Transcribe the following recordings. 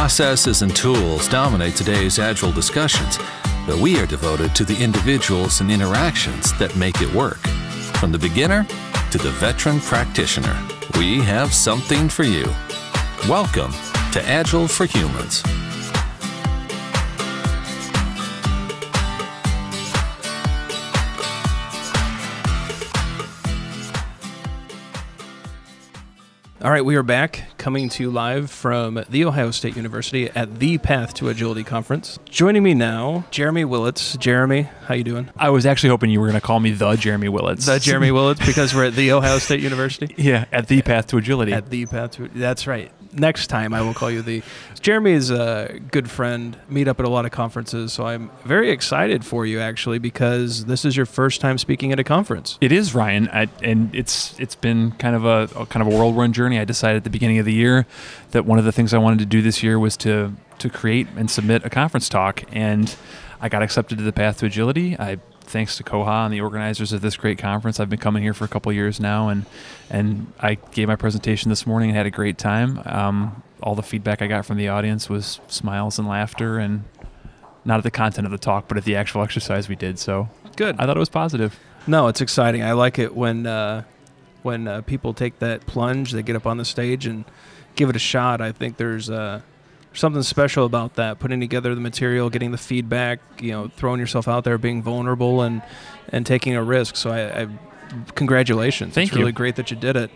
Processes and tools dominate today's Agile discussions, but we are devoted to the individuals and interactions that make it work. From the beginner to the veteran practitioner, we have something for you. Welcome to Agile for Humans. All right, we are back coming to you live from The Ohio State University at the Path to Agility Conference. Joining me now, Jeremy Willets. Jeremy, how you doing? I was actually hoping you were going to call me the Jeremy Willets. The Jeremy Willets because we're at The Ohio State University? yeah, at the Path to Agility. At the Path to That's right next time I will call you the. Jeremy is a good friend. Meet up at a lot of conferences, so I'm very excited for you actually because this is your first time speaking at a conference. It is Ryan, I, and it's it's been kind of a, a kind of a whirlwind journey. I decided at the beginning of the year that one of the things I wanted to do this year was to to create and submit a conference talk, and I got accepted to the Path to Agility. I thanks to COHAA and the organizers of this great conference. I've been coming here for a couple years now, and and I gave my presentation this morning and had a great time. Um, all the feedback I got from the audience was smiles and laughter, and not at the content of the talk, but at the actual exercise we did. So good. I thought it was positive. No, it's exciting. I like it when uh, when uh, people take that plunge, they get up on the stage and give it a shot. I think there's uh, something special about that putting together the material getting the feedback you know throwing yourself out there being vulnerable and and taking a risk. So i, I congratulations. Thank it's you. really great that you did it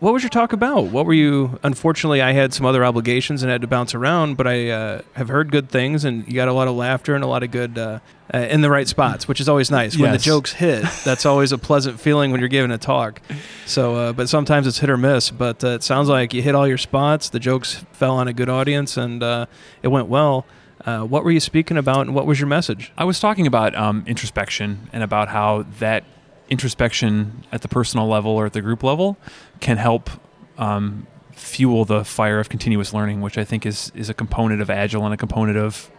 what was your talk about? What were you? Unfortunately, I had some other obligations and had to bounce around, but I uh, have heard good things, and you got a lot of laughter and a lot of good uh, uh, in the right spots, which is always nice. Yes. When the jokes hit, that's always a pleasant feeling when you're giving a talk. So, uh, but sometimes it's hit or miss. But uh, it sounds like you hit all your spots. The jokes fell on a good audience, and uh, it went well. what were you speaking about, and what was your message? I was talking about um, introspection and about how that introspection at the personal level or at the group level can help um, fuel the fire of continuous learning, which I think is is a component of agile and a component of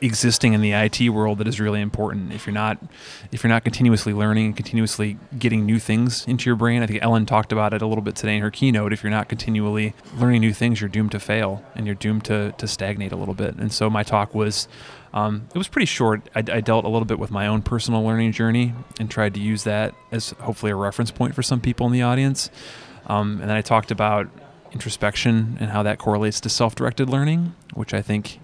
existing in the IT world that is really important. If you're not if you're not continuously learning and continuously getting new things into your brain, I think Ellen talked about it a little bit today in her keynote. If you're not continually learning new things, you're doomed to fail and you're doomed to to stagnate a little bit. And so my talk was um, it was pretty short. I, I, dealt a little bit with my own personal learning journey and tried to use that as hopefully a reference point for some people in the audience. Um, and then I talked about introspection and how that correlates to self directed learning, which I think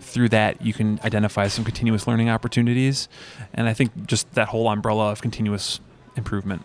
through that you can identify some continuous learning opportunities. And I think just that whole umbrella of continuous improvement.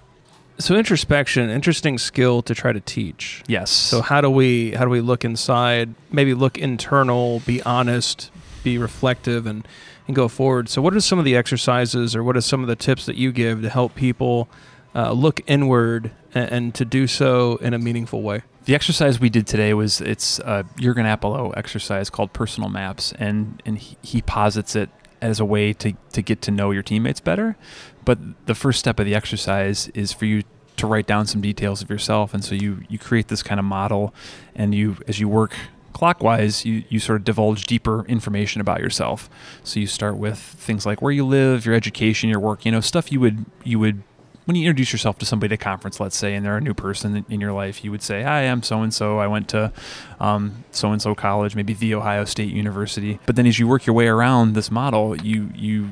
So introspection, interesting skill to try to teach. Yes. So how do we how do we look inside, maybe look internal, be honest, be reflective and, and go forward. So, what are some of the exercises or what are some of the tips that you give to help people uh, look inward and, and, to do so in a meaningful way? The exercise we did today was it's a Jürgen Appelo exercise called personal maps, and and he, he posits it as a way to to get to know your teammates better. But the first step of the exercise is for you to write down some details of yourself, and so you you create this kind of model, and you as you work clockwise, you, you sort of divulge deeper information about yourself. So you start with things like where you live, your education, your work, you know, stuff you would you would when you introduce yourself to somebody at a conference, let's say, and they're a new person in your life, you would say, "Hi, I'm so and so. I went to so and so college, maybe the Ohio State University." But then, as you work your way around this model, you you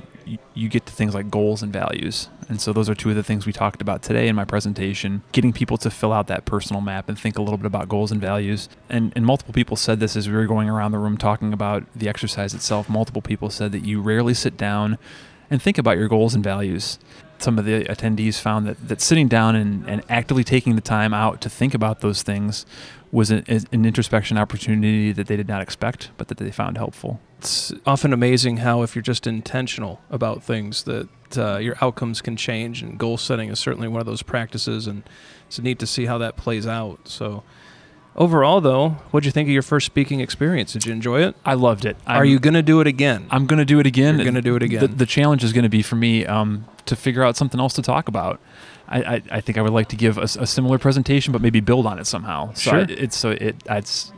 you get to things like goals and values. And so those are two of the things we talked about today in my presentation, getting people to fill out that personal map and think a little bit about goals and values. And, and multiple people said this as we were going around the room talking about the exercise itself. Multiple people said that you rarely sit down and think about your goals and values. Some of the attendees found that, that sitting down and, and actively taking the time out to think about those things was an, an introspection opportunity that they did not expect, but that they found helpful. It's often amazing how, if you're just intentional about things, that uh, your outcomes can change. And goal setting is certainly one of those practices, and it's neat to see how that plays out. So, overall, though, what did you think of your first speaking experience? Did you enjoy it? I loved it. I'm, Are you going to do it again? I'm going to do it again. You're going to do it again. The, the challenge is going to be for me um, to figure out something else to talk about. I, I, I, think I would like to give a, a, similar presentation, but maybe build on it somehow. So sure. I, it's so it it's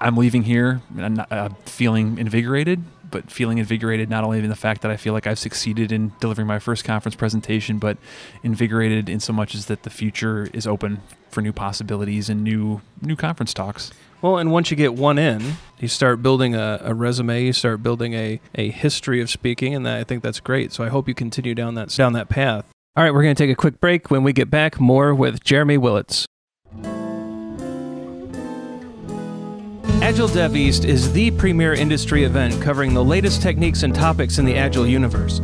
I'm leaving here and uh, feeling invigorated, but feeling invigorated not only in the fact that I feel like I've succeeded in delivering my first conference presentation, but invigorated in so much as that the future is open for new possibilities and new new conference talks. Well, and once you get one in, you start building a, a resume, you start building a, a history of speaking, and I think that's great. So I hope you continue down that down that path. All right, we're going to take a quick break. When we get back, more with Jeremy Willets. Agile Dev East is the premier industry event covering the latest techniques and topics in the Agile universe.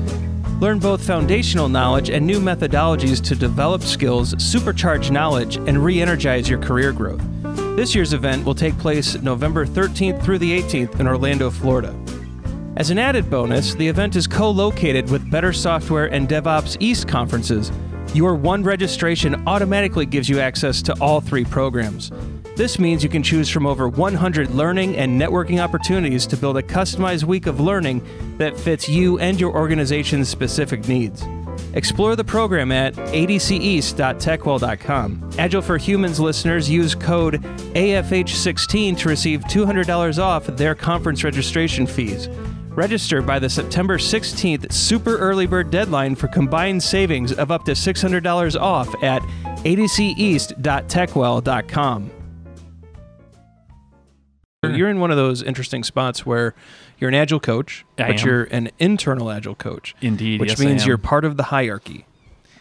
Learn both foundational knowledge and new methodologies to develop skills, supercharge knowledge, and re energize your career growth. This year's event will take place November 13th through the 18th in Orlando, Florida. As an added bonus, the event is co located with Better Software and DevOps East conferences. Your one registration automatically gives you access to all three programs. This means you can choose from over 100 learning and networking opportunities to build a customized week of learning that fits you and your organization's specific needs. Explore the program at adceast.techwell.com. Agile for Humans listeners use code AFH16 to receive $200 off their conference registration fees. Register by the September 16th super early bird deadline for combined savings of up to $600 off at adceast.techwell.com. You're in one of those interesting spots where you're an agile coach, I but am. you're an internal agile coach, Indeed, which yes, means you're part of the hierarchy.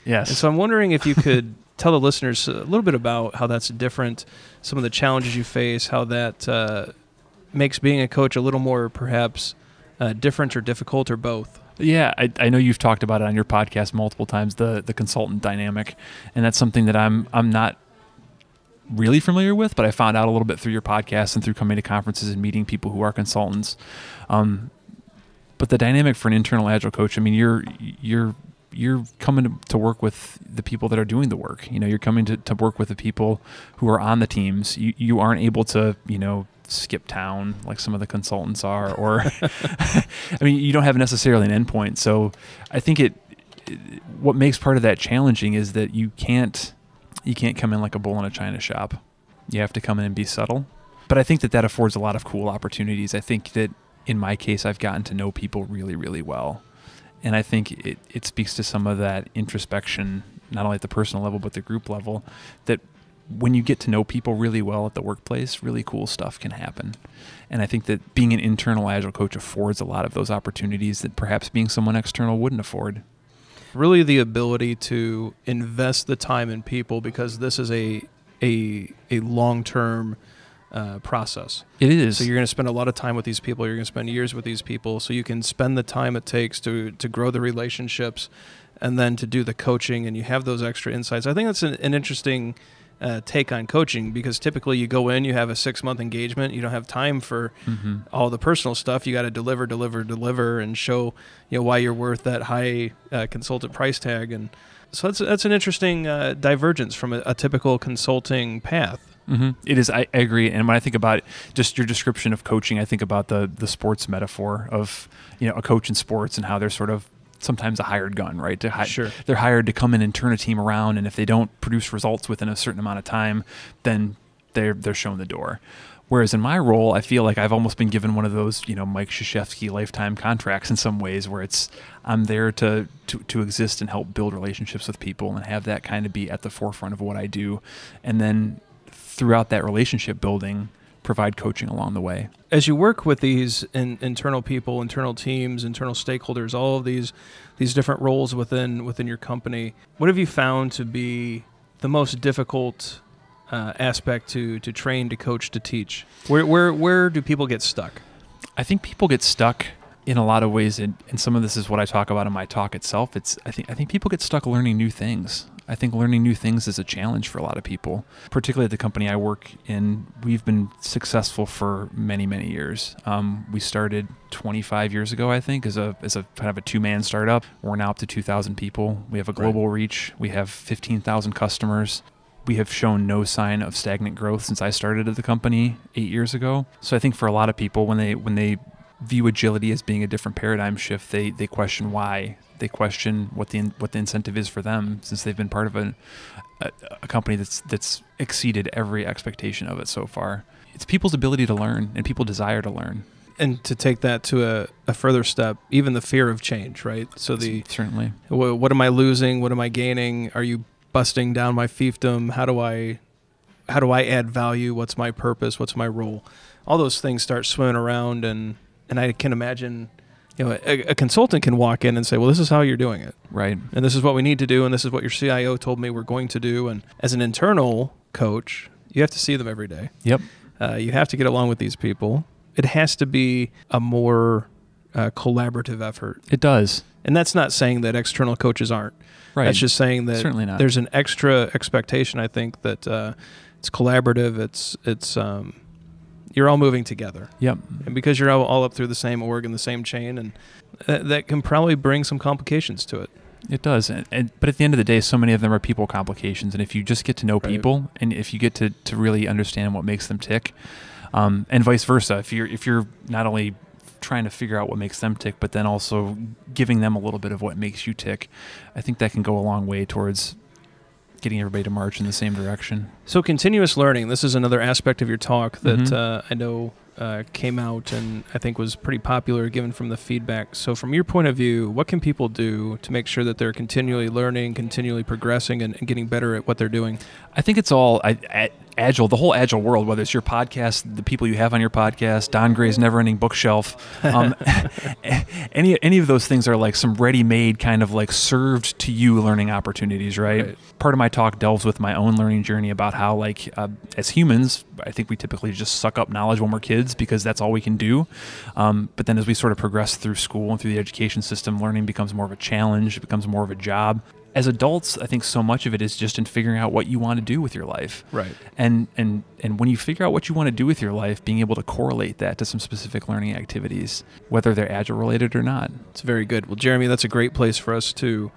yes. And so I'm wondering if you could tell the listeners a little bit about how that's different, some of the challenges you face, how that uh, makes being a coach a little more perhaps uh, different or difficult or both. Yeah, I, I know you've talked about it on your podcast multiple times the the consultant dynamic, and that's something that I'm I'm not really familiar with, but I found out a little bit through your podcast and through coming to conferences and meeting people who are consultants. Um, but the dynamic for an internal agile coach, I mean, you're you're you're coming to, work with the people that are doing the work. You know, you're coming to, to work with the people who are on the teams. You you aren't able to you know skip town like some of the consultants are, or I mean, you don't have necessarily an endpoint. So I think it what makes part of that challenging is that you can't you can't come in like a bull in a china shop. You have to come in and be subtle. But I think that that affords a lot of cool opportunities. I think that in my case, I've gotten to know people really, really well. And I think it, it speaks to some of that introspection, not only at the personal level, but the group level, that when you get to know people really well at the workplace, really cool stuff can happen. And I think that being an internal agile coach affords a lot of those opportunities that perhaps being someone external wouldn't afford. Really, the ability to invest the time in people because this is a a a long term uh, process. It is. So you're going to spend a lot of time with these people. You're going to spend years with these people. So you can spend the time it takes to to grow the relationships, and then to do the coaching, and you have those extra insights. I think that's an, an interesting uh, take on coaching because typically you go in, you have a six month engagement, you don't have time for Mhm. all the personal stuff. You got to deliver, deliver, deliver, and show you know why you're worth that high uh, consultant price tag. And so that's that's an interesting uh, divergence from a, a typical consulting path. hmm It is. I, I agree. And when I think about just your description of coaching, I think about the the sports metaphor of you know a coach in sports and how they're sort of sometimes a hired gun, right? To hi- Sure. they're hired to come in and turn a team around, and if they don't produce results within a certain amount of time, then they're they're shown the door. Whereas in my role, I feel like I've almost been given one of those, you know, Mike Krzyzewski lifetime contracts in some ways, where it's I'm there to, to to exist and help build relationships with people and have that kind of be at the forefront of what I do, and then throughout that relationship building, provide coaching along the way. as you work with these in, internal people, internal teams, internal stakeholders, all of these these different roles within within your company, what have you found to be the most difficult uh, aspect to to train, to coach, to teach? Where where where do people get stuck? I think people get stuck in a lot of ways, and, and some of this is what I talk about in my talk itself. It's I think I think people get stuck learning new things. I think learning new things is a challenge for a lot of people, particularly at the company I work in. We've been successful for many many years. Um, we started 25 years ago, I think, as a as a kind of a two man startup. We're now up to 2,000 people. We have a global reach. We have 15,000 customers we have shown no sign of stagnant growth since I started at the company eight years ago. So I think for a lot of people, when they when they view agility as being a different paradigm shift, they they question why. They question what the what the incentive is for them since they've been part of a, a, a company that's that's exceeded every expectation of it so far. It's people's ability to learn and people desire to learn. And to take that to a, a further step, even the fear of change, right? So the certainly wh- what am I losing? What am I gaining? Are you busting down my fiefdom? How do I how do I add value? What's my purpose? What's my role? All those things start swimming around, and and I can imagine, you know, a, a consultant can walk in and say, well, this is how you're doing it, Right. and this is what we need to do, and this is what your CIO told me we're going to do, and as an internal coach, you have to see them every day. Yep. Uh, you have to get along with these people. It has to be a more uh, collaborative effort. It does. And that's not saying that external coaches aren't. Right. That's just saying that Certainly not. there's an extra expectation. I think that uh, it's collaborative. It's it's um, you're all moving together, Yep. and because you're all, up through the same org and the same chain, and that, that can probably bring some complications to it. It does, and, and but at the end of the day, so many of them are people complications. And if you just get to know Right. people, and if you get to, to really understand what makes them tick, um, and vice versa, if you're if you're not only trying to figure out what makes them tick, but then also giving them a little bit of what makes you tick, I think that can go a long way towards getting everybody to march in the same direction. So continuous learning. This is another aspect of your talk that Mhm. uh, I know uh, came out and I think was pretty popular given from the feedback. So from your point of view, what can people do to make sure that they're continually learning, continually progressing, and, and getting better at what they're doing? I think it's all I, a- agile, the whole agile world, whether it's your podcast, the people you have on your podcast, Don Gray's never ending bookshelf. Um, any, any of those things are like some ready made kind of like served to you learning opportunities, right? Right. Part of my talk delves with my own learning journey about how, like, uh, as humans, I think we typically just suck up knowledge when we're kids because that's all we can do. Um, but then as we sort of progress through school and through the education system, learning becomes more of a challenge, it becomes more of a job. As adults, I think so much of it is just in figuring out what you want to do with your life Right. and and and when you figure out what you want to do with your life being able to correlate that to some specific learning activities whether they're agile related or not It's very good. Well, Jeremy, that's a great place for us to,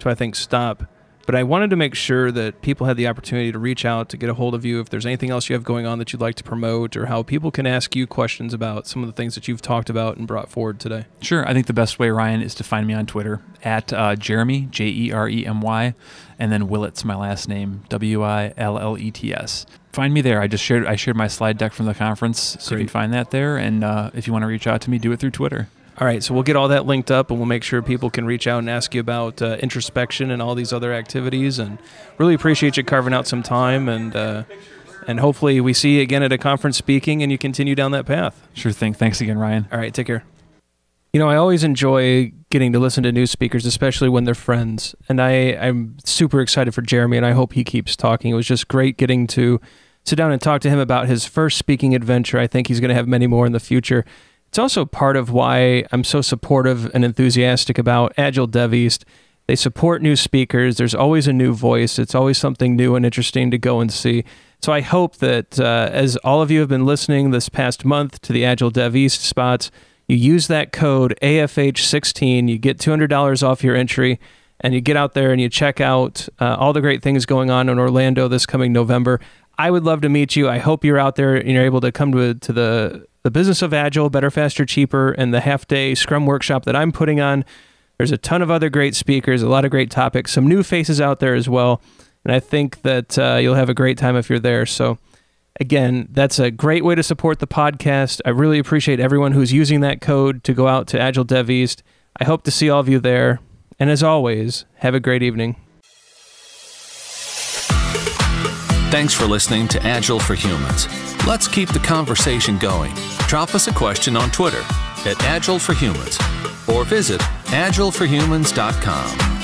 to I think stop. But I wanted to make sure that people had the opportunity to reach out to get a hold of you if there's anything else you have going on that you'd like to promote, or how people can ask you questions about some of the things that you've talked about and brought forward today. sure. I think the best way ryan is to find me on twitter at uh, jeremy j-e-r-e-m-y and then willett's my last name w-i-l-l-e-t-s find me there. I just shared i shared my slide deck from the conference so you can find that there. And uh, if you want to reach out to me do it through twitter All right, so we'll get all that linked up, and we'll make sure people can reach out and ask you about uh, introspection and all these other activities. And really appreciate you carving out some time, and uh, and hopefully we see you again at a conference speaking, and you continue down that path. sure thing thanks again ryan All right, take care. You know, I always enjoy getting to listen to new speakers, especially when they're friends. And I, I'm super excited for Jeremy, and I hope he keeps talking. It was just great getting to sit down and talk to him about his first speaking adventure. I think he's going to have many more in the future. It's also part of why I'm so supportive and enthusiastic about Agile Dev East. They support new speakers. There's always a new voice. It's always something new and interesting to go and see. So I hope that uh, as all of you have been listening this past month to the Agile Dev East spots, you use that code AFH16. You get $200 off your entry, and you get out there and you check out uh, all the great things going on in Orlando this coming November. I would love to meet you. I hope you're out there and you're able to come to, to the, the business of Agile, better, faster, cheaper, and the half day Scrum workshop that I'm putting on. There's a ton of other great speakers, a lot of great topics, some new faces out there as well. And I think that uh, you'll have a great time if you're there. So, again, that's a great way to support the podcast. I really appreciate everyone who's using that code to go out to Agile Dev East. I hope to see all of you there. And as always, have a great evening. Thanks for listening to Agile for Humans. Let's keep the conversation going. Drop us a question on Twitter at Agile for Humans or visit agileforhumans.com.